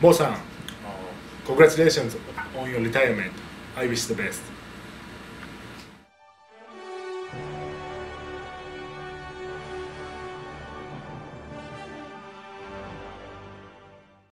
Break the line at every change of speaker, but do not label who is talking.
坊さん、Congratulations on your retirement. I wish the best.